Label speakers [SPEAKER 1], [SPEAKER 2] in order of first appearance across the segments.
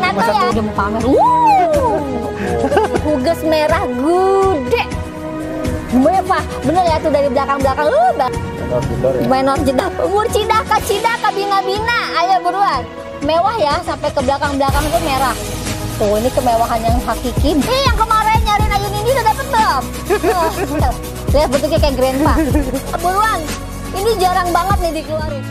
[SPEAKER 1] Nempel
[SPEAKER 2] Cuma
[SPEAKER 1] ya.
[SPEAKER 2] satu.
[SPEAKER 1] Udah mau pamer. Uh. Huges merah gede. Mewah, bener ya tuh dari belakang-belakang. Uh, bang.
[SPEAKER 2] Menor jedor ya.
[SPEAKER 1] Jedah. Umur cidaka, cidaka, bina-bina. Ayo buruan. Mewah ya, sampai ke belakang-belakang tuh merah. Tuh, ini kemewahan yang hakiki. Eh, yang kemarin nyariin Ayu ini udah dapet belum? Lihat bentuknya kayak grandpa. Buruan. Ini jarang banget nih dikeluarin.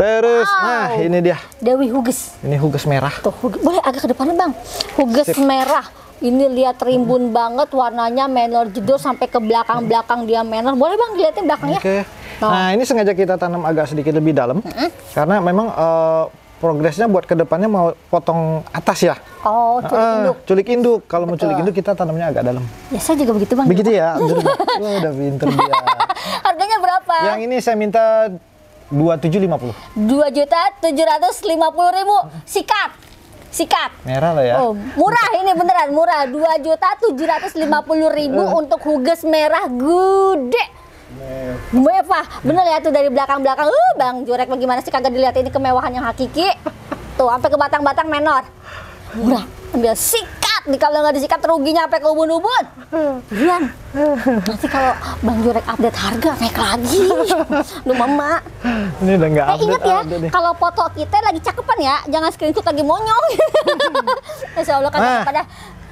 [SPEAKER 2] Terus,
[SPEAKER 1] Wow.
[SPEAKER 2] nah ini dia.
[SPEAKER 1] Dewi Huges.
[SPEAKER 2] Ini huges merah.
[SPEAKER 1] Tuh, Huges. boleh agak ke depan bang. Huges
[SPEAKER 2] Sip.
[SPEAKER 1] merah. Ini lihat rimbun banget warnanya menor jedor sampai ke belakang-belakang dia menor. Boleh bang dilihatin belakangnya?
[SPEAKER 2] Oke. Nah, ini sengaja kita tanam agak sedikit lebih dalam. Karena memang eh, progresnya buat ke depannya mau potong atas ya.
[SPEAKER 1] Oh, culik
[SPEAKER 2] Ah,
[SPEAKER 1] induk.
[SPEAKER 2] Culik induk. Kalau mau culik induk kita tanamnya agak dalam.
[SPEAKER 1] Ya saya juga begitu bang.
[SPEAKER 2] Begitu ya. Wah, udah pinter dia.
[SPEAKER 1] Harganya berapa?
[SPEAKER 2] Yang ini saya minta 2750.
[SPEAKER 1] Dua juta tujuh ratus lima puluh ribu. Sikat, sikat.
[SPEAKER 2] Merah lah ya.
[SPEAKER 1] Oh, murah ini beneran murah. Dua juta tujuh ratus lima puluh ribu
[SPEAKER 2] Eh.
[SPEAKER 1] untuk huges merah gede. Mewah, bener ya tuh dari belakang-belakang. Uh, bang Jurek bagaimana sih kagak dilihat ini kemewahan yang hakiki? Tuh, sampai ke batang-batang menor. Murah, ambil sikat. Nih kalau nggak disikat ruginya sampai ke ubun-ubun. Rian, nanti kalau Bang Jurek update harga naik lagi. Lu mama.
[SPEAKER 2] Ini udah nggak
[SPEAKER 1] Eh
[SPEAKER 2] update.
[SPEAKER 1] ingat ya, kalau foto kita lagi cakepan ya, jangan screenshot lagi monyong. Insya Allah kan
[SPEAKER 2] Nah,
[SPEAKER 1] pada.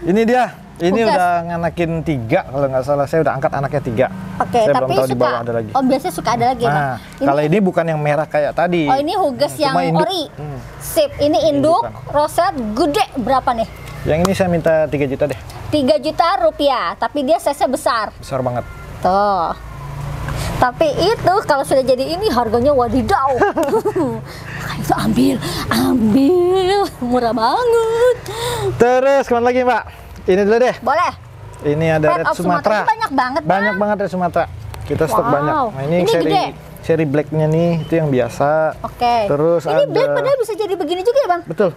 [SPEAKER 2] ini dia. Ini
[SPEAKER 1] Huges.
[SPEAKER 2] udah nganakin tiga kalau nggak salah. Saya udah angkat anaknya tiga.
[SPEAKER 1] Oke,
[SPEAKER 2] saya
[SPEAKER 1] tapi
[SPEAKER 2] belum tahu di
[SPEAKER 1] suka.
[SPEAKER 2] bawah ada lagi.
[SPEAKER 1] Oh biasanya suka ada lagi ya?
[SPEAKER 2] Nah, kalau ini bukan yang merah kayak tadi.
[SPEAKER 1] Oh ini huges
[SPEAKER 2] Hmm,
[SPEAKER 1] yang
[SPEAKER 2] induk.
[SPEAKER 1] ori.
[SPEAKER 2] Hmm.
[SPEAKER 1] Sip, ini induk, roset gede berapa nih?
[SPEAKER 2] Yang ini saya minta 3 juta deh.
[SPEAKER 1] 3 juta rupiah, tapi dia size besar.
[SPEAKER 2] Besar banget.
[SPEAKER 1] Tuh. Tapi itu kalau sudah jadi ini harganya wadidaw. Itu ambil, ambil. Murah banget.
[SPEAKER 2] Terus ke mana lagi Mbak? Ini dulu deh.
[SPEAKER 1] Boleh.
[SPEAKER 2] Ini ada
[SPEAKER 1] Red
[SPEAKER 2] red,
[SPEAKER 1] Sumatera
[SPEAKER 2] Sumatera.
[SPEAKER 1] banyak banget, Bang.
[SPEAKER 2] Banyak banget red Sumatera. Kita stok
[SPEAKER 1] Wow.
[SPEAKER 2] banyak. Nah, ini,
[SPEAKER 1] Ini
[SPEAKER 2] seri
[SPEAKER 1] gede.
[SPEAKER 2] seri blacknya nih itu yang biasa.
[SPEAKER 1] Oke.
[SPEAKER 2] Terus
[SPEAKER 1] ini
[SPEAKER 2] ada
[SPEAKER 1] black padahal bisa jadi begini juga ya, Bang?
[SPEAKER 2] Betul.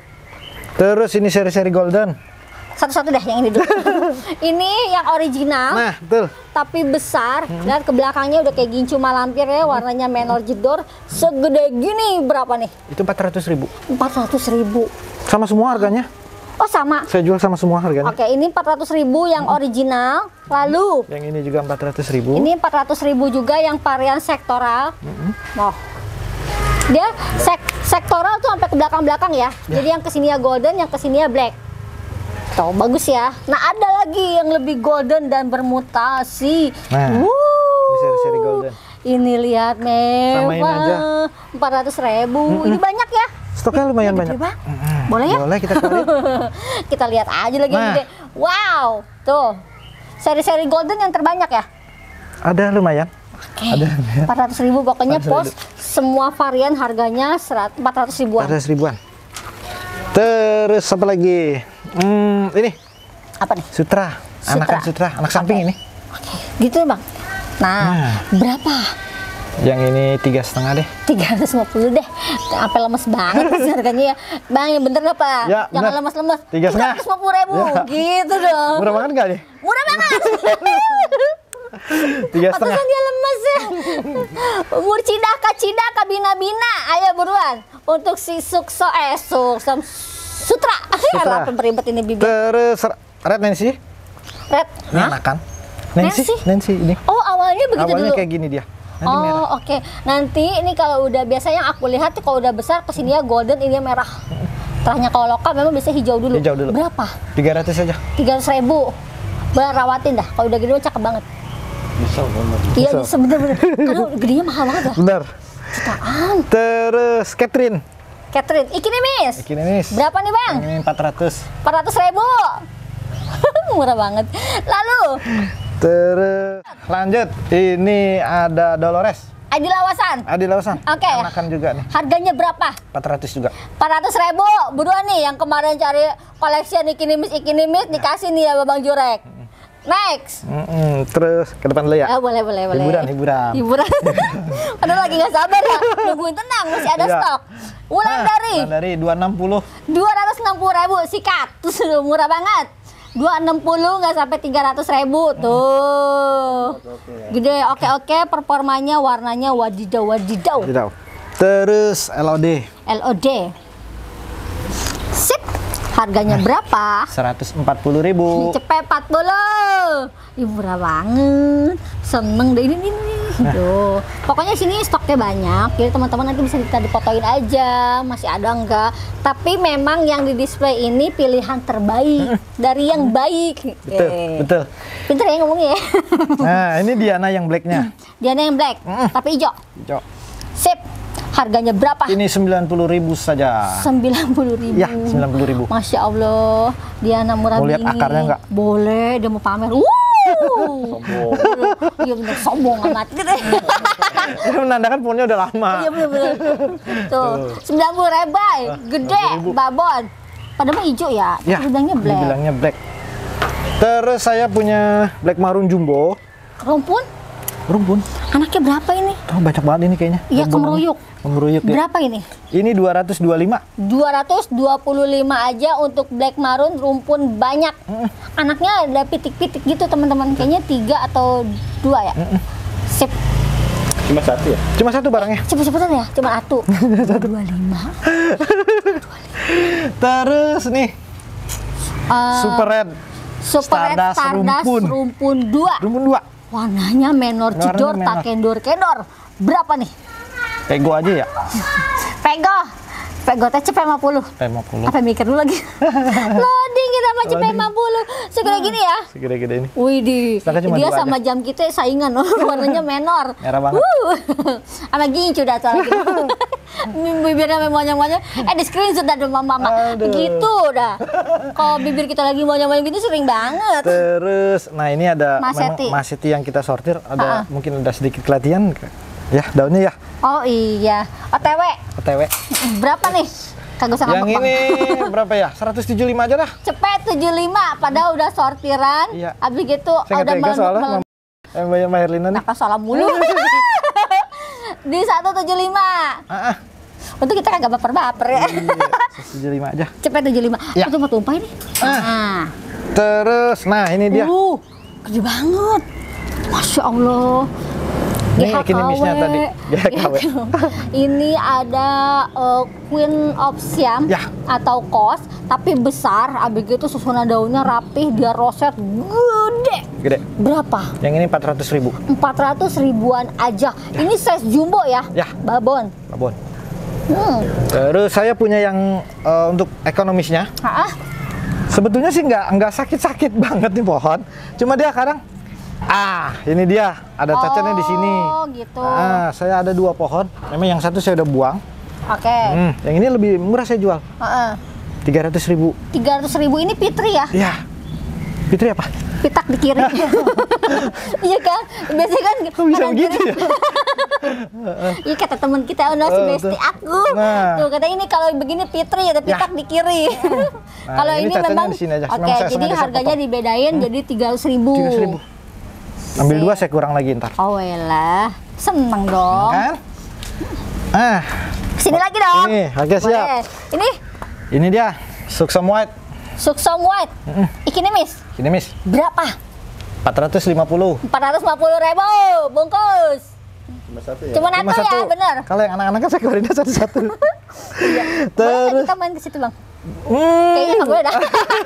[SPEAKER 2] Terus ini seri-seri golden.
[SPEAKER 1] Satu-satu deh yang ini dulu. ini yang original.
[SPEAKER 2] Nah, betul.
[SPEAKER 1] tapi besar dan ke belakangnya udah kayak gincu malampir ya warnanya menor jedor segede gini berapa nih
[SPEAKER 2] Itu 400 ribu.
[SPEAKER 1] 400 ribu
[SPEAKER 2] Sama semua harganya.
[SPEAKER 1] oh sama
[SPEAKER 2] Saya jual sama semua harganya.
[SPEAKER 1] oke ini 400 ribu yang original lalu
[SPEAKER 2] Yang ini juga 400 ribu.
[SPEAKER 1] ini 400 ribu juga yang varian sektoral oh dia sek sektoral tuh sampai ke belakang-belakang ya. Jadi yang ke sini ya golden, yang ke sini ya black. Tuh, bagus ya. Nah, ada lagi yang lebih golden dan bermutasi.
[SPEAKER 2] Nah,
[SPEAKER 1] Wuh.
[SPEAKER 2] ini seri-seri golden.
[SPEAKER 1] Ini lihat mewah. 400 ribu. Ini banyak ya.
[SPEAKER 2] Stoknya lumayan banyak.
[SPEAKER 1] Bang. Boleh ya?
[SPEAKER 2] Boleh kita.
[SPEAKER 1] Kita lihat aja lagi
[SPEAKER 2] Nah.
[SPEAKER 1] gede. Wow, tuh. Seri-seri golden yang terbanyak ya?
[SPEAKER 2] Ada lumayan.
[SPEAKER 1] Oke.
[SPEAKER 2] Ada.
[SPEAKER 1] 400 ribu pokoknya
[SPEAKER 2] 400.000.
[SPEAKER 1] pos semua varian harganya serat- 400 ribuan.
[SPEAKER 2] 400 ribuan. Terus apa lagi? Hmm, ini
[SPEAKER 1] Apa nih?
[SPEAKER 2] sutra.
[SPEAKER 1] Sutra.
[SPEAKER 2] Anakan sutra, anak samping ini.
[SPEAKER 1] Oke, gitu bang. Nah,
[SPEAKER 2] Nah.
[SPEAKER 1] berapa?
[SPEAKER 2] Yang ini tiga setengah deh.
[SPEAKER 1] 350 deh. Sampai lemes banget harganya ya. Bang, yang bener apa?
[SPEAKER 2] Ya,
[SPEAKER 1] Jangan lemes-lemes.
[SPEAKER 2] Tiga setengah.
[SPEAKER 1] 350 ribu.
[SPEAKER 2] Ya.
[SPEAKER 1] Gitu dong.
[SPEAKER 2] Murah banget nih?
[SPEAKER 1] Murah banget.
[SPEAKER 2] Tiga setengah.
[SPEAKER 1] Pantesan dia lemes ya. Umur cidaka, cidaka, bina-bina. Ayo buruan. Untuk si Sukso, eh Sukso, Sutra.
[SPEAKER 2] Sutra.
[SPEAKER 1] Alah, beribet ini bibir.
[SPEAKER 2] Terus Red Nancy.
[SPEAKER 1] Red.
[SPEAKER 2] Ini anakan. Nancy.
[SPEAKER 1] Nancy?
[SPEAKER 2] Nancy ini.
[SPEAKER 1] Oh, awalnya begitu
[SPEAKER 2] Awalnya
[SPEAKER 1] dulu.
[SPEAKER 2] kayak gini dia. Nanti
[SPEAKER 1] oh, oke. Nanti ini kalau udah biasa yang aku lihat tuh kalau udah besar ke sini ya golden, ini merah. Terahnya kalau lokal memang biasa hijau dulu.
[SPEAKER 2] Hijau dulu.
[SPEAKER 1] Berapa?
[SPEAKER 2] 300 aja.
[SPEAKER 1] 300 ribu. Berawatin dah. Kalau udah gede cakep banget.
[SPEAKER 2] Bisa.
[SPEAKER 1] Iya bisa bener-bener. Karena gedenya mahal banget ya.
[SPEAKER 2] Benar.
[SPEAKER 1] Jutaan.
[SPEAKER 2] Terus Catherine.
[SPEAKER 1] Catherine, ikinimis.
[SPEAKER 2] Ini nih.
[SPEAKER 1] Berapa nih bang?
[SPEAKER 2] Ini 400.
[SPEAKER 1] 400 ribu. Murah banget. Lalu,
[SPEAKER 2] Terus lanjut. Ini ada Dolores.
[SPEAKER 1] Adi Lawasan.
[SPEAKER 2] Adi Lawasan.
[SPEAKER 1] Oke.
[SPEAKER 2] Anakan juga nih.
[SPEAKER 1] Harganya berapa?
[SPEAKER 2] 400 juga.
[SPEAKER 1] 400 ribu. Buruan nih yang kemarin cari koleksi ikinimis ikinimis dikasih nih ya Bang Jurek. Next.
[SPEAKER 2] Mm-mm, terus ke depan dulu ya.
[SPEAKER 1] Ah, boleh, boleh, boleh.
[SPEAKER 2] Hiburan, hiburan.
[SPEAKER 1] Hiburan. Padahal lagi nggak sabar ya. Nungguin tenang, masih ada
[SPEAKER 2] Iya.
[SPEAKER 1] stok. Ulang
[SPEAKER 2] Nah,
[SPEAKER 1] dari
[SPEAKER 2] ulang dari 260.
[SPEAKER 1] 260 ribu sikat. Terus murah banget. 260 nggak sampai 300 ribu tuh. Gede, oke oke. Performanya, warnanya wadidaw wadidaw.
[SPEAKER 2] Tidak. Terus LOD
[SPEAKER 1] LOD. Sip. Harganya berapa?
[SPEAKER 2] 140.000.
[SPEAKER 1] Cepet 40 Ih murah banget Seneng deh ini ini, ini. Tuh. Pokoknya sini stoknya banyak Jadi teman-teman nanti bisa kita dipotoin aja Masih ada enggak Tapi memang yang di display ini pilihan terbaik Dari yang baik
[SPEAKER 2] Betul,
[SPEAKER 1] Eh.
[SPEAKER 2] betul.
[SPEAKER 1] Pinter ya ngomongnya ya
[SPEAKER 2] Nah, ini Diana yang blacknya.
[SPEAKER 1] Diana yang black Tapi hijau
[SPEAKER 2] Hijau.
[SPEAKER 1] Sip Harganya berapa?
[SPEAKER 2] Ini 90.000 saja.
[SPEAKER 1] 90 ribu
[SPEAKER 2] Ya, 90.000.
[SPEAKER 1] Masya Allah Diana murah
[SPEAKER 2] Mau lihat akarnya nggak?
[SPEAKER 1] Boleh, dia mau pamer Wuh
[SPEAKER 2] Sombong.
[SPEAKER 1] Iya bener, sombong amat gitu
[SPEAKER 2] Ini menandakan punya udah lama.
[SPEAKER 1] Iya bener bener Tuh, 90 rebay Gede,
[SPEAKER 2] 90.000.
[SPEAKER 1] babon Padahal mah hijau ya,
[SPEAKER 2] Ya,
[SPEAKER 1] bilangnya black
[SPEAKER 2] Dibilangnya black. Terus saya punya black marun jumbo.
[SPEAKER 1] Rumpun,
[SPEAKER 2] Rumpun.
[SPEAKER 1] anaknya berapa ini?
[SPEAKER 2] Oh, banyak banget ini kayaknya.
[SPEAKER 1] Iya, kemeruyuk.
[SPEAKER 2] ini. Kemeruyuk ya.
[SPEAKER 1] Berapa ini?
[SPEAKER 2] Ini 225.
[SPEAKER 1] 225 aja untuk black marun rumpun banyak Anaknya ada pitik-pitik gitu teman-teman Kayaknya tiga atau dua ya Sip
[SPEAKER 3] Cuma satu ya?
[SPEAKER 2] Cuma satu barangnya.
[SPEAKER 1] Cepet-cepetan ya, cuma atu 225
[SPEAKER 2] Terus nih,
[SPEAKER 1] Eh,
[SPEAKER 2] Super Red.
[SPEAKER 1] Super Red
[SPEAKER 2] Stardust
[SPEAKER 1] Stardust
[SPEAKER 2] rumpun.
[SPEAKER 1] rumpun 2
[SPEAKER 2] Rumpun 2.
[SPEAKER 1] Warnanya menor cedor, tak kendor kendor. Berapa nih?
[SPEAKER 2] Pego aja ya.
[SPEAKER 1] Pego. Pego teh cepet 50.
[SPEAKER 2] P50.
[SPEAKER 1] Apa mikir dulu lagi? Loading kita mah cepet
[SPEAKER 2] Loading.
[SPEAKER 1] 50. Segede gini ya.
[SPEAKER 2] Segede-gede ini.
[SPEAKER 1] Wih di,
[SPEAKER 2] cuma
[SPEAKER 1] dia sama
[SPEAKER 2] aja.
[SPEAKER 1] jam kita saingan loh, warnanya menor.
[SPEAKER 2] Merah banget.
[SPEAKER 1] Wuh. Sama gincu dah tuh lagi. Bibirnya monyong-monyong. Eh di screenshot dah dong mama.
[SPEAKER 2] Aduh.
[SPEAKER 1] Gitu dah. Kalau bibir kita lagi monyong-monyong gitu sering banget.
[SPEAKER 2] Terus, nah ini ada
[SPEAKER 1] Maseti.
[SPEAKER 2] maseti yang kita sortir. Ada mungkin ada sedikit kelatihan. Ya, daunnya ya.
[SPEAKER 1] Oh iya, OTW
[SPEAKER 2] OTW.
[SPEAKER 1] berapa nih? Kagak usah
[SPEAKER 2] Yang ini berapa ya? 175 aja dah.
[SPEAKER 1] Cepet 75, padahal udah sortiran.
[SPEAKER 2] Iya.
[SPEAKER 1] Abis gitu
[SPEAKER 2] Saya soalnya.
[SPEAKER 1] melenduk
[SPEAKER 2] Mam- Eh, Mbak Mbak Herlina nih.
[SPEAKER 1] Kenapa salah mulu? Di 175.
[SPEAKER 2] Ah, ah.
[SPEAKER 1] Untuk kita kagak baper-baper ya.
[SPEAKER 2] Iya, 175 aja.
[SPEAKER 1] Cepet 75.
[SPEAKER 2] Ya.
[SPEAKER 1] Itu mau tumpah ini. Nah.
[SPEAKER 2] Terus, nah ini dia.
[SPEAKER 1] Uh, gede banget. Masya Allah.
[SPEAKER 2] Ini
[SPEAKER 1] GHKW.
[SPEAKER 2] kinimisnya tadi. GHKW.
[SPEAKER 1] Ini ada uh, Queen of Siam
[SPEAKER 2] Ya.
[SPEAKER 1] atau kos, tapi besar. Abis itu susunan daunnya rapih, dia roset gede.
[SPEAKER 2] Gede.
[SPEAKER 1] Berapa?
[SPEAKER 2] Yang ini 400 ribu.
[SPEAKER 1] 400 ribuan aja. Ini size jumbo ya?
[SPEAKER 2] Ya.
[SPEAKER 1] Babon.
[SPEAKER 2] Babon.
[SPEAKER 1] Hmm.
[SPEAKER 2] Terus saya punya yang eh, untuk ekonomisnya.
[SPEAKER 1] Ah,
[SPEAKER 2] Sebetulnya sih nggak nggak sakit-sakit banget nih pohon. Cuma dia kadang ah ini dia ada cacatnya di sini.
[SPEAKER 1] Oh, gitu.
[SPEAKER 2] Ah saya ada dua pohon. Memang yang satu saya udah buang.
[SPEAKER 1] Oke.
[SPEAKER 2] Hmm, yang ini lebih murah saya jual.
[SPEAKER 1] Heeh.
[SPEAKER 2] 300 ribu.
[SPEAKER 1] 300 ribu ini Fitri ya?
[SPEAKER 2] Ya. Fitri apa?
[SPEAKER 1] Pitak di kiri. iya kan? Biasanya kan
[SPEAKER 2] Kok bisa begitu
[SPEAKER 1] kiri.
[SPEAKER 2] ya?
[SPEAKER 1] Iya kata teman kita udah si
[SPEAKER 2] Oh,
[SPEAKER 1] besti aku.
[SPEAKER 2] Nah.
[SPEAKER 1] Tuh kata ini kalau begini Fitri ada pitak di kiri.
[SPEAKER 2] Nah,
[SPEAKER 1] kalau
[SPEAKER 2] ini
[SPEAKER 1] ini, memang. Oke, jadi harganya
[SPEAKER 2] potong.
[SPEAKER 1] dibedain jadi 300 ribu.
[SPEAKER 2] 300 ribu. Ambil dua saya kurang lagi ntar.
[SPEAKER 1] Oh lah, seneng dong.
[SPEAKER 2] Kan? Ah,
[SPEAKER 1] Sini lagi dong.
[SPEAKER 2] Ini, oke, siap.
[SPEAKER 1] Boleh. Ini
[SPEAKER 2] ini dia. Suksom White.
[SPEAKER 1] Suksom White. Ikinimis.
[SPEAKER 2] Ini mis.
[SPEAKER 1] Berapa?
[SPEAKER 2] 450.
[SPEAKER 1] 450 ribu bungkus.
[SPEAKER 3] Cuma satu ya?
[SPEAKER 1] Cuma satu ya, bener.
[SPEAKER 2] Kalau yang anak-anak kan saya keluarin satu-satu.
[SPEAKER 1] Nggak
[SPEAKER 2] Terus,
[SPEAKER 1] kita main ke situ bang?
[SPEAKER 2] hmm,
[SPEAKER 1] Kayaknya nggak boleh dah.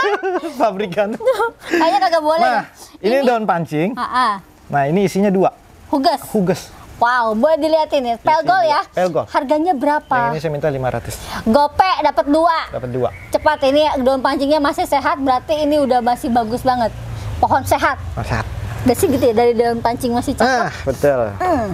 [SPEAKER 2] pabrikan.
[SPEAKER 1] Kayaknya kagak boleh.
[SPEAKER 2] Nah, ini daun pancing.
[SPEAKER 1] Ah, ah.
[SPEAKER 2] Nah, ini isinya dua.
[SPEAKER 1] Hugas.
[SPEAKER 2] Huges.
[SPEAKER 1] Wow, boleh dilihatin ya. Pelgol ya.
[SPEAKER 2] Pelgol.
[SPEAKER 1] Harganya berapa?
[SPEAKER 2] Yang ini saya minta 500.
[SPEAKER 1] Gope dapat dua.
[SPEAKER 2] Dapat dua.
[SPEAKER 1] Cepat ini daun pancingnya masih sehat, berarti ini udah masih bagus banget. Pohon sehat.
[SPEAKER 2] Nasihat.
[SPEAKER 1] Udah sih gitu ya dari daun pancing masih cakep.
[SPEAKER 2] Ah, betul.
[SPEAKER 1] Hmm.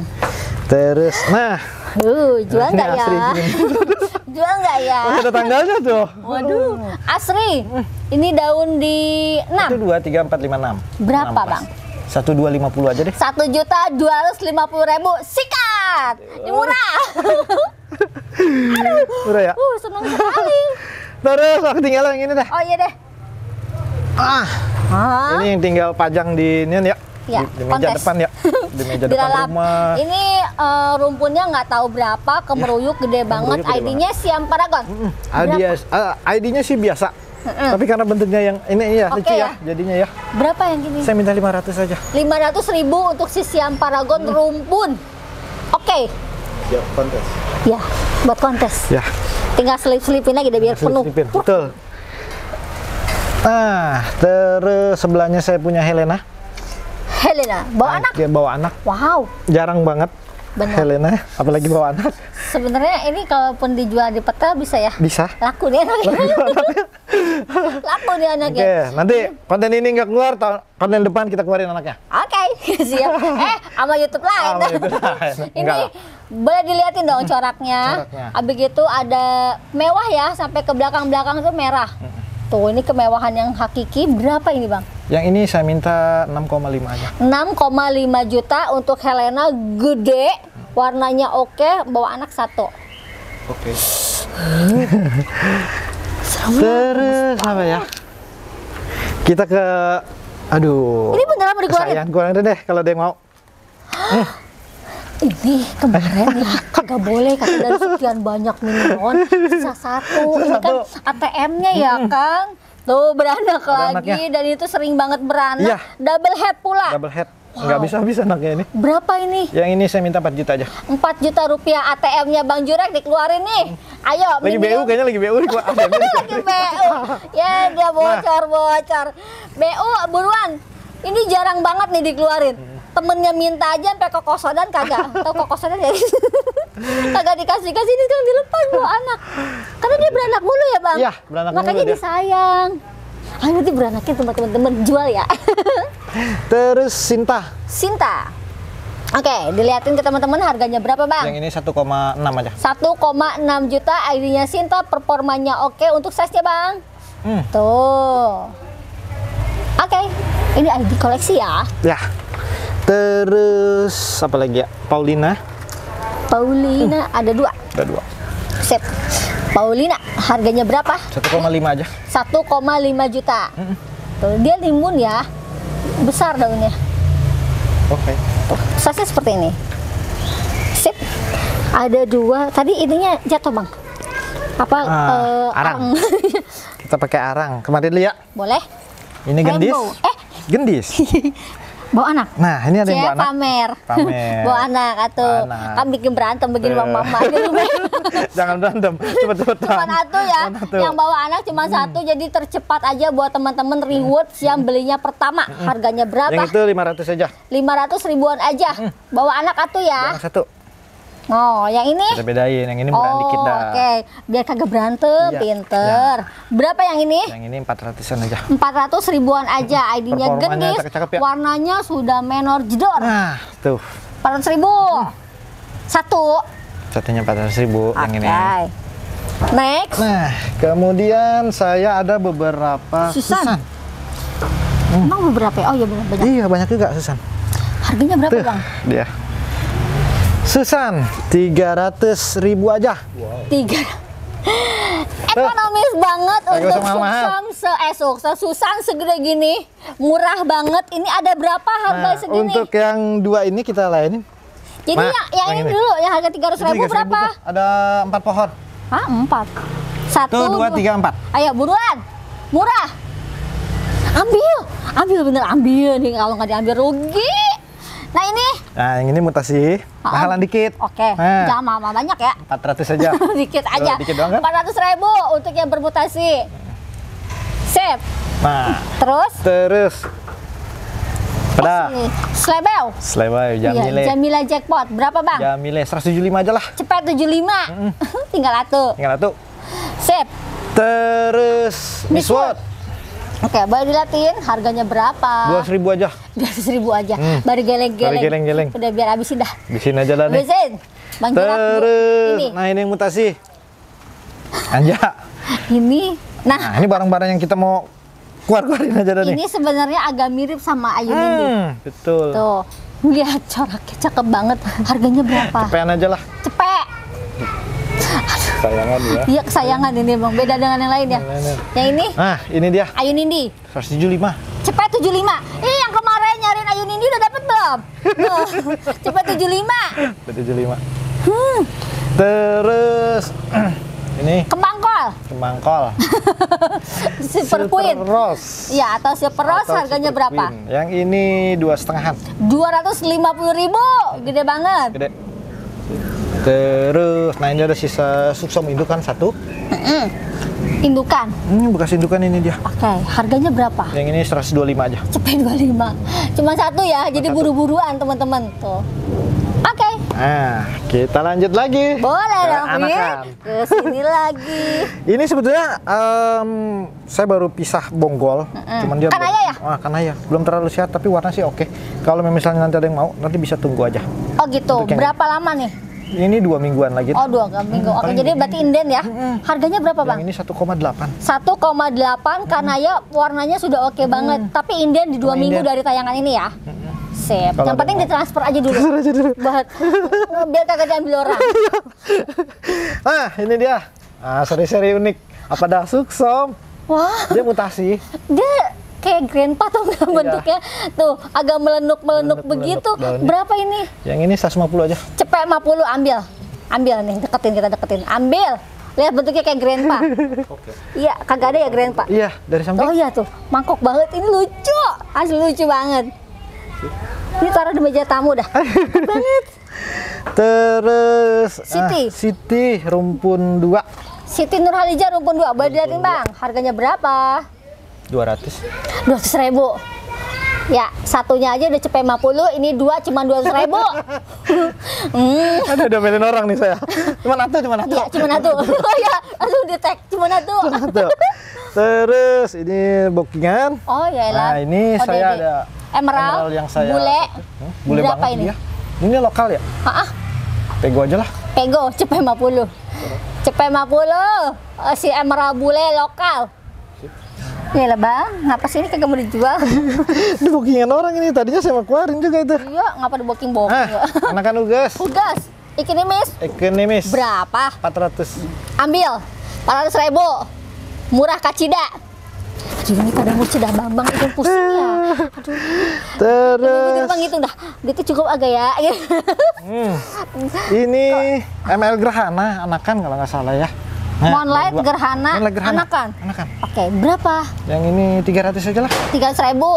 [SPEAKER 2] Terus, nah,
[SPEAKER 1] Uh, jual nggak ya? jual nggak ya?
[SPEAKER 2] oh, ada tanggalnya tuh.
[SPEAKER 1] Waduh, asri. Ini daun di 6.
[SPEAKER 2] Satu dua tiga empat lima enam.
[SPEAKER 1] Berapa,
[SPEAKER 2] Enam pas.
[SPEAKER 1] Bang?
[SPEAKER 2] Satu dua lima puluh aja deh.
[SPEAKER 1] Satu juta dua ratus lima puluh ribu sikat. Ini murah.
[SPEAKER 2] Udah ya.
[SPEAKER 1] uh, senang sekali.
[SPEAKER 2] Terus, aku tinggal yang ini dah.
[SPEAKER 1] Oh iya deh.
[SPEAKER 2] Ah,
[SPEAKER 1] Hah?
[SPEAKER 2] ini yang tinggal pajang di ini ya.
[SPEAKER 1] Ya,
[SPEAKER 2] di, di meja
[SPEAKER 1] kontes.
[SPEAKER 2] depan ya. Di meja depan
[SPEAKER 1] Dilalap.
[SPEAKER 2] rumah.
[SPEAKER 1] Ini eh, rumpunnya nggak tahu berapa, kemeruyuk gede banget. ID-nya Siam Paragon.
[SPEAKER 2] Hmm, ID-nya ID-nya sih biasa. Tapi karena bentuknya yang ini ya
[SPEAKER 1] Oke
[SPEAKER 2] lucu
[SPEAKER 1] ya.
[SPEAKER 2] ya jadinya ya.
[SPEAKER 1] Berapa yang gini?
[SPEAKER 2] Saya minta 500 saja.
[SPEAKER 1] 500 ribu untuk si Siam Paragon
[SPEAKER 2] Hmm.
[SPEAKER 1] rumpun. Oke,
[SPEAKER 3] Siap kontes.
[SPEAKER 1] ya buat kontes.
[SPEAKER 2] Ya.
[SPEAKER 1] Tinggal selip-selipin lagi deh biar penuh.
[SPEAKER 2] Selipin. Betul. Nah, terus sebelahnya saya punya Helena.
[SPEAKER 1] Helena, bawa anak.
[SPEAKER 2] Dia bawa anak.
[SPEAKER 1] Wow,
[SPEAKER 2] Jarang banget
[SPEAKER 1] Benar.
[SPEAKER 2] Helena, apalagi bawa anak.
[SPEAKER 1] sebenarnya ini kalaupun dijual di peta bisa ya?
[SPEAKER 2] Bisa.
[SPEAKER 1] Laku nih anaknya. Laku nih
[SPEAKER 2] Oke,
[SPEAKER 1] anaknya.
[SPEAKER 2] nanti konten ini nggak keluar, tahun konten depan kita keluarin anaknya.
[SPEAKER 1] Oke, siap. Eh, sama YouTube lain.
[SPEAKER 2] Sama YouTube lain.
[SPEAKER 1] Ini boleh diliatin dong coraknya.
[SPEAKER 2] Coraknya.
[SPEAKER 1] Abis itu ada mewah ya, sampai ke belakang-belakang itu merah. Tuh, ini kemewahan yang hakiki. Berapa ini, Bang?
[SPEAKER 2] Yang ini saya minta 6,5 aja.
[SPEAKER 1] 6,5 juta untuk Helena gede, warnanya oke, bawa anak satu.
[SPEAKER 3] Oke.
[SPEAKER 2] Terus apa ya? Kita ke aduh.
[SPEAKER 1] Ini beneran mau dikeluarin?
[SPEAKER 2] Sayang, kurang deh kalau yang mau.
[SPEAKER 1] Ini kemarin ya kagak boleh kata dari sekian banyak minion sisa satu. Ini kan ATM-nya ya Kang. Tuh beranak lagi
[SPEAKER 2] anaknya.
[SPEAKER 1] dan itu sering banget beranak.
[SPEAKER 2] Iya.
[SPEAKER 1] Double head pula.
[SPEAKER 2] Double head. Nggak bisa bisa anaknya ini.
[SPEAKER 1] Berapa ini?
[SPEAKER 2] Yang ini saya minta 4 juta aja.
[SPEAKER 1] 4 juta rupiah ATM-nya Bang Jurek dikeluarin nih. Ayo,
[SPEAKER 2] Lagi
[SPEAKER 1] Minion.
[SPEAKER 2] BU kayaknya lagi BU nih
[SPEAKER 1] lagi BU. Ya dia bocor bocor. BU buruan. Ini jarang banget nih dikeluarin. Temennya minta aja sampai kokosodan kagak. Tahu kokosodan ya? kagak dikasih kasih ini kan dilepas bawa anak. Karena dia beranak mulu ya bang.
[SPEAKER 2] Iya, beranak
[SPEAKER 1] Makanya
[SPEAKER 2] mulu
[SPEAKER 1] disayang. Ayo nanti beranakin teman-teman jual ya.
[SPEAKER 2] Terus Sinta.
[SPEAKER 1] Sinta. Oke, dilihatin ke teman-teman harganya berapa bang?
[SPEAKER 2] Yang ini 1,6 aja.
[SPEAKER 1] 1,6 juta ID-nya Sinta, performanya oke untuk size-nya bang.
[SPEAKER 2] Hmm.
[SPEAKER 1] Tuh. Oke, ini ID koleksi ya.
[SPEAKER 2] Ya. Terus apa lagi ya? Paulina.
[SPEAKER 1] Paulina ada dua.
[SPEAKER 2] Ada dua.
[SPEAKER 1] Sip. Paulina harganya berapa?
[SPEAKER 2] 1,5 aja.
[SPEAKER 1] 1,5 juta. Tuh, dia limun ya. Besar daunnya.
[SPEAKER 2] Oke.
[SPEAKER 1] Tuh, size seperti ini. Sip. Ada dua. Tadi ininya jatuh bang. Apa?
[SPEAKER 2] Ah,
[SPEAKER 1] eh,
[SPEAKER 2] arang. Kita pakai arang. Kemarin lihat.
[SPEAKER 1] Boleh.
[SPEAKER 2] Ini gendis.
[SPEAKER 1] Rainbow. Eh,
[SPEAKER 2] Gendis.
[SPEAKER 1] bawa anak.
[SPEAKER 2] Nah, ini ada yang bawa anak.
[SPEAKER 1] pamer.
[SPEAKER 2] Pamer.
[SPEAKER 1] bawa anak atau kan bikin berantem begini bang
[SPEAKER 2] Tuh.
[SPEAKER 1] mama.
[SPEAKER 2] Jangan berantem. Cepet-cepet.
[SPEAKER 1] cuma satu ya yang bawa anak cuma satu jadi tercepat aja buat teman-teman rewards yang belinya pertama harganya berapa
[SPEAKER 2] Yang itu 500 saja.
[SPEAKER 1] 500 ribuan aja bawa anak atuh ya
[SPEAKER 2] satu.
[SPEAKER 1] Oh yang ini
[SPEAKER 2] Kita bedain. Yang ini murah
[SPEAKER 1] oh
[SPEAKER 2] dikit dah.
[SPEAKER 1] oke biar kagak berantem
[SPEAKER 2] Iya,
[SPEAKER 1] pinter berapa yang ini
[SPEAKER 2] Yang ini 400-an aja.
[SPEAKER 1] 400 ribuan aja ID-nya
[SPEAKER 2] Performanya
[SPEAKER 1] gendis
[SPEAKER 2] ya.
[SPEAKER 1] warnanya sudah menor jedor
[SPEAKER 2] Nah, tuh.
[SPEAKER 1] 400 ribu satu
[SPEAKER 2] Satunya 400 ribu. Yang ini.
[SPEAKER 1] Oke. next
[SPEAKER 2] Nah, kemudian saya ada beberapa
[SPEAKER 1] Susan. emang beberapa ya? oh iya banyak
[SPEAKER 2] Iya, banyak juga Susan.
[SPEAKER 1] harganya berapa
[SPEAKER 2] Tuh,
[SPEAKER 1] bang
[SPEAKER 2] dia. Susan, 300 ribu aja.
[SPEAKER 1] tiga ekonomis banget
[SPEAKER 2] Nggak
[SPEAKER 1] untuk susam se eh sukses susan segede gini murah banget ini ada berapa harga
[SPEAKER 2] Nah,
[SPEAKER 1] segini
[SPEAKER 2] untuk yang dua ini kita layanin.
[SPEAKER 1] jadi
[SPEAKER 2] Ma,
[SPEAKER 1] yang, yang
[SPEAKER 2] yang
[SPEAKER 1] ini
[SPEAKER 2] ini.
[SPEAKER 1] dulu yang harga tiga ratus ribu
[SPEAKER 2] 300.000
[SPEAKER 1] berapa.
[SPEAKER 2] Ada empat pohon.
[SPEAKER 1] ah empat satu
[SPEAKER 2] Tuh, dua, tiga, empat.
[SPEAKER 1] ayo buruan murah ambil ambil bener ambil nih kalau nggak diambil rugi nah
[SPEAKER 2] yang ini mutasi.
[SPEAKER 1] Ah,
[SPEAKER 2] Mahalan dikit.
[SPEAKER 1] oke
[SPEAKER 2] Nah,
[SPEAKER 1] jangan mama banyak ya
[SPEAKER 2] 400 saja.
[SPEAKER 1] dikit aja
[SPEAKER 2] dikit doang kan?
[SPEAKER 1] empat ratus ribu untuk yang bermutasi sip
[SPEAKER 2] Nah,
[SPEAKER 1] terus
[SPEAKER 2] terus. Pada
[SPEAKER 1] Nih, Slebel.
[SPEAKER 2] Selebai
[SPEAKER 1] Iya,
[SPEAKER 2] Jamile.
[SPEAKER 1] Jamila Jackpot. Berapa, Bang?
[SPEAKER 2] Jamile 175 aja lah.
[SPEAKER 1] Cepet 75. Tinggal satu.
[SPEAKER 2] Tinggal satu.
[SPEAKER 1] Sip.
[SPEAKER 2] Terus
[SPEAKER 1] Miss
[SPEAKER 2] Miss
[SPEAKER 1] Oke, boleh dilatin harganya berapa?
[SPEAKER 2] 200 ribu aja.
[SPEAKER 1] 200 ribu aja.
[SPEAKER 2] Hmm.
[SPEAKER 1] Baru geleng-geleng.
[SPEAKER 2] Geleng-geleng.
[SPEAKER 1] Udah biar habisin dah.
[SPEAKER 2] Sini aja lah nih.
[SPEAKER 1] Habisin. Bang.
[SPEAKER 2] Terus,
[SPEAKER 1] ini.
[SPEAKER 2] nah ini yang mutasi. Anja.
[SPEAKER 1] Ini. Nah,
[SPEAKER 2] Nah, ini barang-barang yang kita mau keluar-keluarin aja dah nih.
[SPEAKER 1] ini sebenarnya agak mirip sama Ayu Nindi.
[SPEAKER 2] Hmm, betul.
[SPEAKER 1] Tuh. Lihat coraknya cakep banget. Harganya berapa?
[SPEAKER 2] Cepean aja lah. Kesayangan ya.
[SPEAKER 1] Iya kesayangan ini bang, beda dengan yang lain ya.
[SPEAKER 2] Yang.
[SPEAKER 1] Yang ini
[SPEAKER 2] Nah, ini dia
[SPEAKER 1] Ayu Nindi,
[SPEAKER 2] 175.
[SPEAKER 1] cepet 75. Ih yang kemarin nyariin Ayu Nindi udah dapet belum? Nah, cepet 75.
[SPEAKER 2] 175.
[SPEAKER 1] Hmm,
[SPEAKER 2] Terus ini
[SPEAKER 1] kembang kol,
[SPEAKER 2] kembang kol.
[SPEAKER 1] Super Queen.
[SPEAKER 2] Rose.
[SPEAKER 1] Iya atau Super Rose
[SPEAKER 2] Atau
[SPEAKER 1] harganya
[SPEAKER 2] Super
[SPEAKER 1] berapa?
[SPEAKER 2] Queen. Yang ini dua setengahan.
[SPEAKER 1] 250 ribu, gede banget.
[SPEAKER 2] Gede. Terus, nah ini ada sisa suksom indukan satu.
[SPEAKER 1] Indukan.
[SPEAKER 2] Hmm, bekas indukan ini dia.
[SPEAKER 1] Oke, harganya berapa?
[SPEAKER 2] Yang ini 125 aja.
[SPEAKER 1] Cepet 25. Cuma satu ya, jadi buru-buruan teman-teman tuh. Oke,
[SPEAKER 2] Nah, kita lanjut lagi.
[SPEAKER 1] boleh dong,
[SPEAKER 2] anakan.
[SPEAKER 1] Ke sini lagi.
[SPEAKER 2] Ini sebetulnya em, saya baru pisah bonggol, cuman dia
[SPEAKER 1] Kanaya
[SPEAKER 2] belum,
[SPEAKER 1] ya?
[SPEAKER 2] Ah, kanaya. Belum terlalu sehat tapi warna sih oke. Kalau misalnya nanti ada yang mau, nanti bisa tunggu aja.
[SPEAKER 1] Oh gitu, berapa lama nih?
[SPEAKER 2] Ini dua mingguan lagi.
[SPEAKER 1] Oh dua minggu. Oke,
[SPEAKER 2] paling
[SPEAKER 1] jadi berarti inden ya. Harganya berapa bang?
[SPEAKER 2] Yang ini 1,8.
[SPEAKER 1] 1,8 karena ya warnanya sudah oke banget. Tapi inden di dua
[SPEAKER 2] Oh,
[SPEAKER 1] minggu
[SPEAKER 2] inden.
[SPEAKER 1] dari tayangan ini ya. Sip.
[SPEAKER 2] Kalau
[SPEAKER 1] Yang penting
[SPEAKER 2] mau.
[SPEAKER 1] ditransfer aja dulu. Buat biar kagak diambil orang.
[SPEAKER 2] Ah, ini dia. Ah, seri-seri unik. Apa dah suksom?
[SPEAKER 1] Wah,
[SPEAKER 2] Dia mutasi.
[SPEAKER 1] dia kayak grandpa tuh nggak
[SPEAKER 2] Iya.
[SPEAKER 1] bentuknya tuh agak melenuk melenuk begitu.
[SPEAKER 2] daunnya.
[SPEAKER 1] Berapa ini?
[SPEAKER 2] Yang ini 150 aja.
[SPEAKER 1] Cepet 50 ambil. Ambil nih, deketin kita deketin. Ambil. Lihat bentuknya kayak grandpa. Iya, kagak ada ya grandpa.
[SPEAKER 2] Iya, dari samping.
[SPEAKER 1] Oh iya tuh, mangkok banget. Ini lucu, asli lucu banget. Ini taruh di meja tamu dah. Banget.
[SPEAKER 2] Terus
[SPEAKER 1] Siti.
[SPEAKER 2] ah, Siti rumpun 2
[SPEAKER 1] Siti Nurhaliza rumpun 2, boleh dilihatin bang. Harganya berapa?
[SPEAKER 2] 200.
[SPEAKER 1] 200 ribu. Ya, satunya aja udah cepet 50, ini dua cuma 200 ribu. hmm,
[SPEAKER 2] Ada ada melin orang nih saya. Cuma satu, cuma satu.
[SPEAKER 1] ya cuma satu. Oh ya, aduh di tag cuma satu.
[SPEAKER 2] Terus ini bookingan.
[SPEAKER 1] Oh ya.
[SPEAKER 2] Nah, ini
[SPEAKER 1] Oh,
[SPEAKER 2] saya
[SPEAKER 1] Dede.
[SPEAKER 2] ada
[SPEAKER 1] Emerald,
[SPEAKER 2] yang saya
[SPEAKER 1] bule.
[SPEAKER 2] Hmm, bule
[SPEAKER 1] Berapa
[SPEAKER 2] banget
[SPEAKER 1] ini?
[SPEAKER 2] dia. Ini lokal ya?
[SPEAKER 1] Ah, ah,
[SPEAKER 2] Pego aja lah.
[SPEAKER 1] Pego cepet 50. Cepet 50. Eh, si Emerald bule lokal. Nih lah bang, ngapa sih ini kagak mau dijual?
[SPEAKER 2] Ini bookingan orang ini. Tadinya saya mau keluarin juga itu.
[SPEAKER 1] iya, ngapa di booking booking?
[SPEAKER 2] Ah, anakan ugas.
[SPEAKER 1] Ugas, ikan emis
[SPEAKER 2] Ekonomis.
[SPEAKER 1] berapa?
[SPEAKER 2] 400.
[SPEAKER 1] Ambil, 400 ribu. Murah kacida. Aduh, ini kadang lucu dah bambang itu pusing ya. Aduh,
[SPEAKER 2] Terus
[SPEAKER 1] bang itu dah. Itu cukup agak ya.
[SPEAKER 2] hmm, ini ML Gerhana anakan kalau nggak salah ya.
[SPEAKER 1] Moonlight. Gerhana,
[SPEAKER 2] Moonlight Gerhana.
[SPEAKER 1] anakan.
[SPEAKER 2] Anakan.
[SPEAKER 1] Oke, berapa?
[SPEAKER 2] Yang ini 300 aja lah.
[SPEAKER 1] 300 ribu.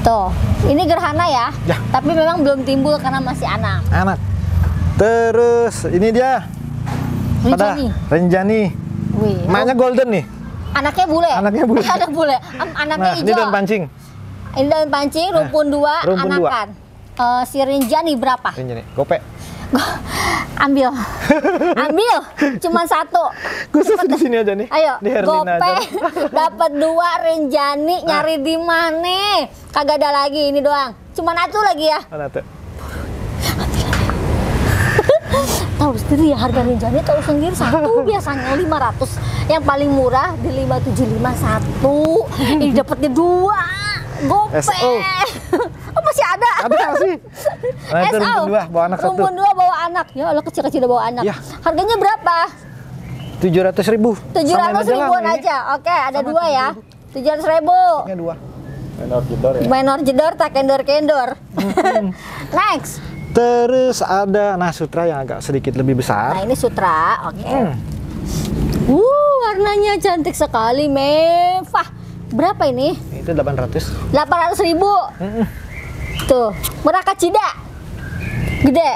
[SPEAKER 1] Tuh, ini gerhana ya.
[SPEAKER 2] Ya.
[SPEAKER 1] Tapi memang belum timbul karena masih anak.
[SPEAKER 2] Anak. Terus ini dia. Pada
[SPEAKER 1] Rinjani.
[SPEAKER 2] Renjani.
[SPEAKER 1] Wih.
[SPEAKER 2] Maknya golden nih.
[SPEAKER 1] Anaknya bule.
[SPEAKER 2] Anaknya bule.
[SPEAKER 1] Anak bule. Anaknya
[SPEAKER 2] Nah,
[SPEAKER 1] hijau.
[SPEAKER 2] ini daun pancing.
[SPEAKER 1] Ini daun pancing, rumpun dua,
[SPEAKER 2] rumpun dua.
[SPEAKER 1] anakan. Eh, si Rinjani berapa?
[SPEAKER 2] Renjani. Gope.
[SPEAKER 1] Ambil. Ambil. Cuma satu.
[SPEAKER 2] Khusus di sini aja nih.
[SPEAKER 1] Ayo,
[SPEAKER 2] Di Herlina
[SPEAKER 1] gope dapat dua Renjani nyari di mana? Kagak ada lagi ini doang. Cuma satu lagi ya.
[SPEAKER 2] Tuh?
[SPEAKER 1] Tahu sendiri ya harga Rinjani tahu sendiri satu biasanya 500. Yang paling murah di 575 satu. Ini dapatnya dua. Gope. Ada.
[SPEAKER 2] Ada sih. Nah, itu
[SPEAKER 1] SO.
[SPEAKER 2] rumpun dua, bawa anak satu.
[SPEAKER 1] Rumpun dua bawa anak. Ya Allah kecil-kecil udah bawa anak.
[SPEAKER 2] Ya.
[SPEAKER 1] Harganya berapa?
[SPEAKER 2] 700 ribu.
[SPEAKER 1] 700 ribuan aja. Oke, ada dua ya. 700 ribu.
[SPEAKER 2] Ini dua.
[SPEAKER 3] Menor jedor ya.
[SPEAKER 1] Minor jedor tak kendor-kendor. Next.
[SPEAKER 2] Terus ada nah sutra yang agak sedikit lebih besar.
[SPEAKER 1] Nah, ini sutra. Oke.
[SPEAKER 2] Hmm.
[SPEAKER 1] Uh, warnanya cantik sekali, mewah. Berapa ini?
[SPEAKER 2] Itu 800.
[SPEAKER 1] 800 ribu. Tuh, murah kacida. Gede.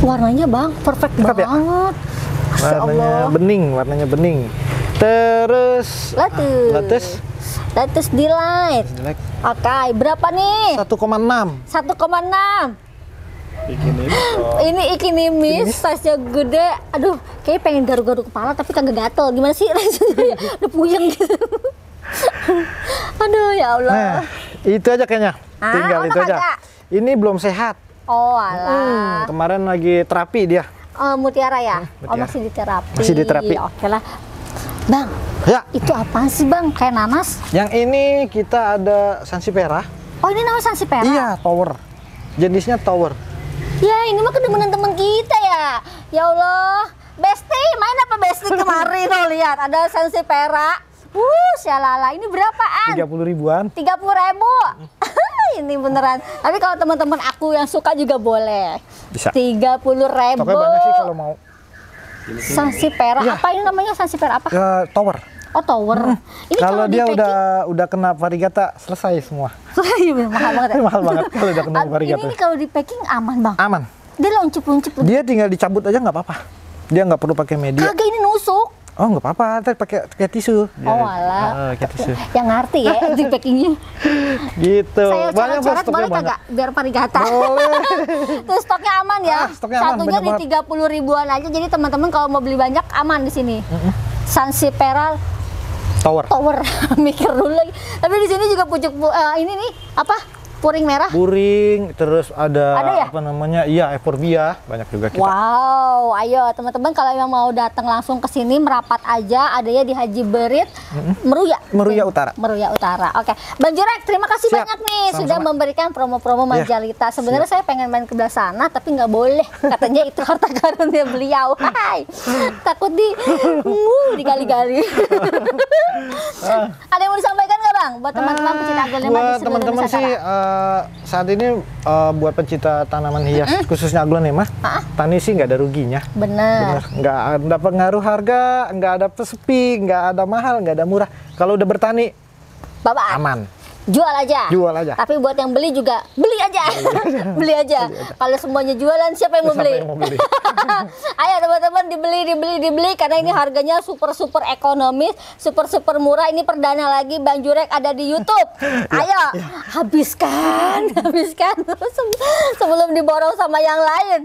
[SPEAKER 1] Warnanya bang, perfect
[SPEAKER 2] Cakep ya?
[SPEAKER 1] banget. Masya
[SPEAKER 2] Warnanya
[SPEAKER 1] Allah.
[SPEAKER 2] bening, warnanya bening. Terus ah,
[SPEAKER 1] Lettuce.
[SPEAKER 2] lettuce
[SPEAKER 1] Lettuce delight. Oke, berapa nih?
[SPEAKER 2] 1,6.
[SPEAKER 1] 1,6.
[SPEAKER 3] Bikin ini kok.
[SPEAKER 1] Ini ikinimis, size-nya gede. Aduh, kayaknya pengen garu-garu kepala tapi kagak gatel. Gimana sih rasanya? Udah puyeng gitu. Aduh, ya Allah.
[SPEAKER 2] Nah, itu aja kayaknya.
[SPEAKER 1] Ah,
[SPEAKER 2] Tinggal
[SPEAKER 1] oh,
[SPEAKER 2] itu aja. Ini belum sehat.
[SPEAKER 1] Oh,
[SPEAKER 2] Hmm,
[SPEAKER 1] alah.
[SPEAKER 2] kemarin lagi terapi dia.
[SPEAKER 1] Oh, mutiara ya? Oh,
[SPEAKER 2] mutiara.
[SPEAKER 1] masih di terapi.
[SPEAKER 2] Masih di terapi.
[SPEAKER 1] Oke lah. Bang,
[SPEAKER 2] Ya,
[SPEAKER 1] itu apaan sih bang? Kayak nanas?
[SPEAKER 2] yang ini kita ada Sansipera.
[SPEAKER 1] Oh, ini nama sansipera?
[SPEAKER 2] Iya, tower. Jenisnya tower.
[SPEAKER 1] Ya, ini mah kedemenan teman kita ya. Ya Allah, Besti, main apa Besti kemarin lo lihat ada Sansevieria. Uh, syalala. Ini berapaan?
[SPEAKER 2] 30 ribuan.
[SPEAKER 1] tiga puluh ribu ini beneran tapi kalau teman-teman aku yang suka juga boleh
[SPEAKER 2] Bisa.
[SPEAKER 1] tiga puluh ribu
[SPEAKER 2] Pokoknya banyak sih kalau mau.
[SPEAKER 1] Sansipera
[SPEAKER 2] Iya.
[SPEAKER 1] apa ini namanya Sansipera apa
[SPEAKER 2] Ya, tower.
[SPEAKER 1] oh tower ini
[SPEAKER 2] Kalau
[SPEAKER 1] di
[SPEAKER 2] dia
[SPEAKER 1] packing-
[SPEAKER 2] udah udah kena varigata selesai semua.
[SPEAKER 1] Iya, bener, mahal banget ya.
[SPEAKER 2] Mahal banget kalau udah kena
[SPEAKER 1] Ah, ini,
[SPEAKER 2] varigata.
[SPEAKER 1] ini kalau di packing aman bang
[SPEAKER 2] Aman.
[SPEAKER 1] dia loncip-loncip
[SPEAKER 2] Dia tinggal dicabut aja nggak apa-apa. Dia nggak perlu pakai media.
[SPEAKER 1] kagak ini nusuk
[SPEAKER 2] Oh nggak apa-apa, ntar pakai pakai tisu.
[SPEAKER 1] Oh alah
[SPEAKER 2] Ah, pakai tisu.
[SPEAKER 1] yang ngerti ya di packingnya
[SPEAKER 2] Gitu.
[SPEAKER 1] saya coret-coret boleh kagak biar parigata
[SPEAKER 2] Boleh.
[SPEAKER 1] Terus stoknya aman ya.
[SPEAKER 2] Ah, stoknya aman,
[SPEAKER 1] Satunya di 30 ribuan aja. Jadi teman-teman kalau mau beli banyak aman di sini. Sansipera
[SPEAKER 2] Tower.
[SPEAKER 1] Tower. Mikir dulu lagi. Tapi di sini juga pucuk pu- eh, ini nih apa? Puring merah.
[SPEAKER 2] Puring, terus ada,
[SPEAKER 1] Ada ya?
[SPEAKER 2] apa namanya? Iya, Euphorbia, banyak juga kita.
[SPEAKER 1] Wow, ayo teman-teman kalau yang mau datang langsung ke sini merapat aja adanya di Haji Berit Meruya.
[SPEAKER 2] Meruya Utara.
[SPEAKER 1] Meruya Utara. Oke. Bang Jurek, terima kasih
[SPEAKER 2] Siap.
[SPEAKER 1] banyak nih
[SPEAKER 2] Sama-sama.
[SPEAKER 1] sudah memberikan promo-promo
[SPEAKER 2] Iya.
[SPEAKER 1] majalita. Sebenarnya saya pengen main ke belah sana tapi nggak boleh. Katanya itu harta karunnya beliau. Hai. Takut di uh, dikali-kali. Ada yang mau disampaikan nggak Bang buat teman-teman pecinta aglonema
[SPEAKER 2] Ah, buat teman-teman sih eh, saat ini eh, buat pencinta tanaman hias khususnya aglonema, tani sih nggak ada ruginya. Bener. Nggak ada pengaruh harga, nggak ada sepi, nggak ada mahal, nggak ada murah. Kalau udah bertani
[SPEAKER 1] Bapak
[SPEAKER 2] aman.
[SPEAKER 1] Jual aja.
[SPEAKER 2] Jual aja.
[SPEAKER 1] Tapi buat yang beli juga beli aja. beli aja. Kalau semuanya jualan siapa yang mau
[SPEAKER 2] Siapa
[SPEAKER 1] beli?
[SPEAKER 2] yang mau beli?
[SPEAKER 1] Ayo teman-teman dibeli dibeli dibeli karena ini harganya super super ekonomis, super super murah. Ini perdana lagi Bang Jurek ada di YouTube. Ayo habiskan, habiskan Se- sebelum diborong sama yang lain.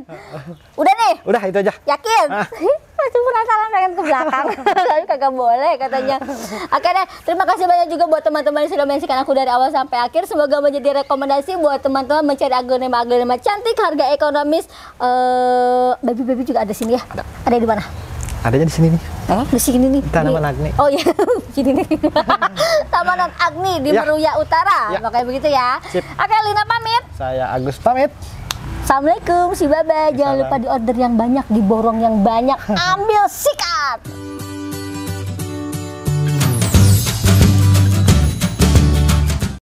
[SPEAKER 1] Udah nih,
[SPEAKER 2] Udah itu aja.
[SPEAKER 1] yakin? Masih penasaran pengen ke belakang, tapi kagak boleh katanya. Oke deh, terima kasih banyak juga buat teman-teman yang sudah menyaksikan aku dari awal sampai akhir. Semoga menjadi rekomendasi buat teman-teman mencari aglonema-aglonema cantik, harga ekonomis. Eh, baby-baby juga ada sini ya? Ada. Ada di mana?
[SPEAKER 2] Adanya di sini nih.
[SPEAKER 1] Eh, di sini nih.
[SPEAKER 2] Tanaman
[SPEAKER 1] Di-
[SPEAKER 2] Agni.
[SPEAKER 1] Oh iya, sini nih. Tamanan Agni di
[SPEAKER 2] Ya.
[SPEAKER 1] Meruya Utara.
[SPEAKER 2] Ya.
[SPEAKER 1] Makanya begitu ya.
[SPEAKER 2] Sip.
[SPEAKER 1] Oke, Lina pamit.
[SPEAKER 2] Saya Agus pamit.
[SPEAKER 1] Assalamualaikum si Baba. Jangan
[SPEAKER 2] Salam.
[SPEAKER 1] lupa di order yang banyak, diborong yang banyak. Ambil sikat.